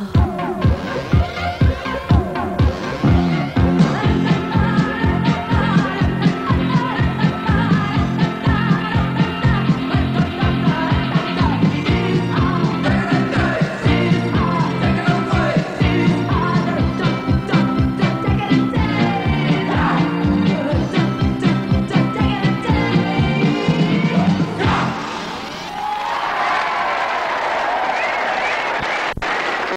Oh.